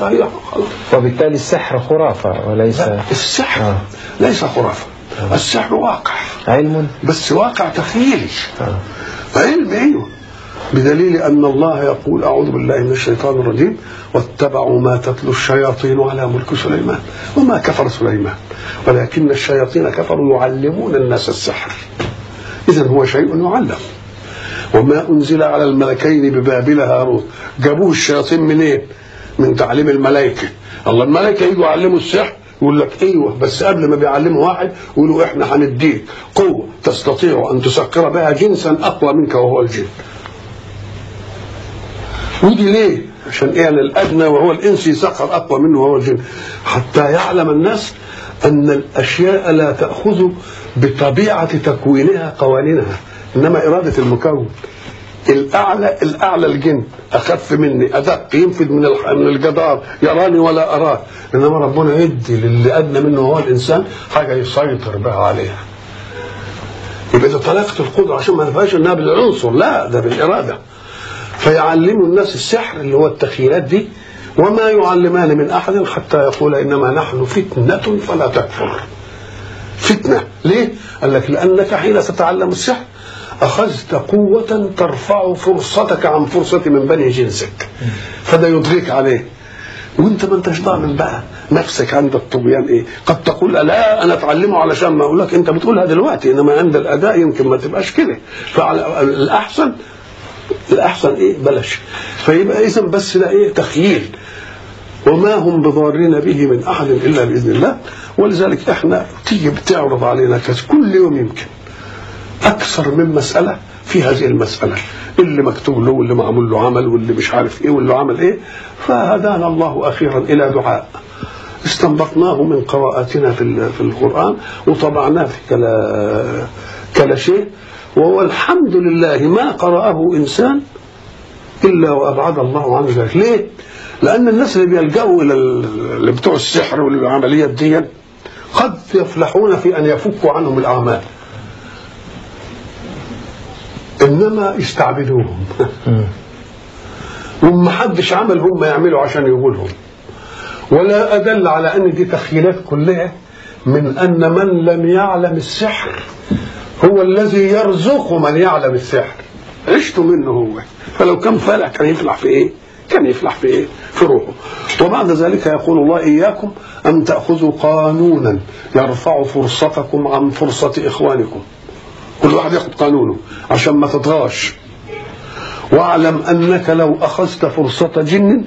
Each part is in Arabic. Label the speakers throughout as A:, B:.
A: خلاص
B: وبالتالي السحر خرافة وليس
A: السحر
B: آه.
A: ليس خرافة. السحر واقع.
B: علم؟
A: بس واقع تخيلي.
B: آه.
A: علم أيوه. بدليل أن الله يقول أعوذ بالله من الشيطان الرجيم واتبعوا ما تتلو الشياطين على ملك سليمان. وما كفر سليمان. ولكن الشياطين كفروا يعلمون الناس السحر. اذا هو شيء يعلم. وما أنزل على الملكين ببابل هاروت. جابوه الشياطين منين؟ من تعليم الملائكة. الله الملائكة يجوا يعلموا السحر يقول لك أيوه بس قبل ما بيعلموا واحد يقولوا إحنا هنديك قوة تستطيع أن تسخر بها جنسا أقوى منك وهو الجن. ودي ليه؟ عشان إيه الأدنى وهو الإنس يسخر أقوى منه وهو الجن. حتى يعلم الناس أن الأشياء لا تأخذ بطبيعة تكوينها قوانينها إنما إرادة المكون. الاعلى الأعلى الجن. أخف مني ادق ينفذ من من الجدار يراني ولا أراه. إنما ربنا يدي للي أدنى منه هو الإنسان حاجة يسيطر بها عليها. يبقى إذا طلقت القدرة عشان ما نفهمش إنها بالعنصر لا ده بالإرادة. فيعلموا الناس السحر اللي هو التخيلات دي وما يعلمان من أحد حتى يقول إنما نحن فتنة فلا تكفر. فتنة. ليه؟ قال لك لأنك حين تتعلم السحر أخذت قوة ترفع فرصتك عن فرصة من بني جنسك. فده يدرك عليه. وانت ما انتش ضامن بقى نفسك عند الطغيان إيه؟ قد تقول لا أنا أتعلمه علشان ما أقول لك أنت بتقولها دلوقتي إنما عند الأداء يمكن ما تبقاش كده. فعلى الأحسن الأحسن إيه؟ بلاش. فيبقى اذا بس ده إيه؟ تخييل. وما هم بضارين به من أحد إلا بإذن الله. ولذلك إحنا تيجي بتعرض علينا كل يوم يمكن. أكثر من مسألة في هذه المسألة. اللي مكتوب له واللي معمول له عمل واللي مش عارف إيه واللي عمل إيه. فهدانا الله أخيرا إلى دعاء. استنبطناه من قراءاتنا في في القرآن وطبعناه في كلا كلا شيء وهو الحمد لله ما قرأه إنسان إلا وأبعد الله عنه ذلك. ليه؟ لأن الناس اللي بيلجأوا إلى ال- اللي بتوع السحر والعمليات دي قد يفلحون في أن يفكوا عنهم الأعمال. إنما يستعبدوهم. وما حدش عمل هم يعملوا عشان يقولهم ولا أدل على أن دي تخيلات كلها من أن من لم يعلم السحر هو الذي يرزق من يعلم السحر. عشت منه هو. فلو كان فالح كان يفلح في إيه؟ كان يفلح في إيه؟ في روحه. وبعد ذلك يقول الله إياكم أن تأخذوا قانونا يرفع فرصتكم عن فرصة إخوانكم. كل واحد ياخد قانونه عشان ما تطغاش. واعلم أنك لو أخذت فرصة جن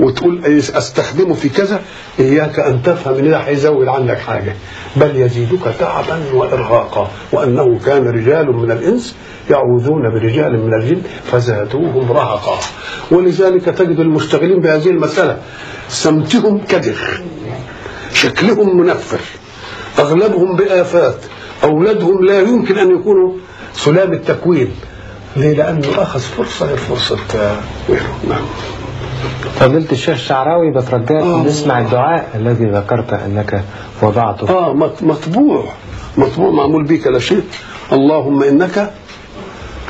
A: وتقول أستخدمه في كذا إياك أن تفهم إن ده هيزود عندك حاجة. بل يزيدك تعبا وارهاقا وأنه كان رجال من الإنس يعوذون برجال من الجن فزادوهم رهقا. ولذلك تجد المشتغلين بهذه المسألة سمتهم كدر شكلهم منفر أغلبهم بآفات أولادهم لا يمكن أن يكونوا سلام التكوين. ليه؟ لأنه أخذ فرصة غير آه، غيره نعم.
B: فضيلة الشيخ الشعراوي بترجاك
A: آه.
B: نسمع الدعاء الذي ذكرت أنك وضعته.
A: مط- مطبوع. مطبوع معمول بك لا شيء. اللهم إنك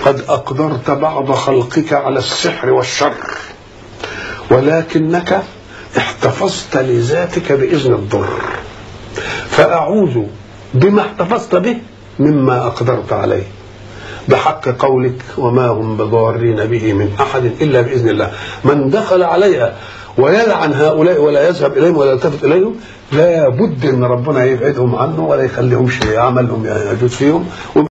A: قد أقدرت بعض خلقك على السحر والشر ولكنك احتفظت لذاتك بإذن الضر. فأعوذ بما احتفظت به مما أقدرت عليه. بحق قولك وما هم بضارين به من أحد إلا بإذن الله. من دخل عليها ويلعن هؤلاء ولا يذهب إليهم ولا يلتفت إليهم لا بد إن ربنا يبعدهم عنه ولا يخليهمش عملهم يجوز فيهم.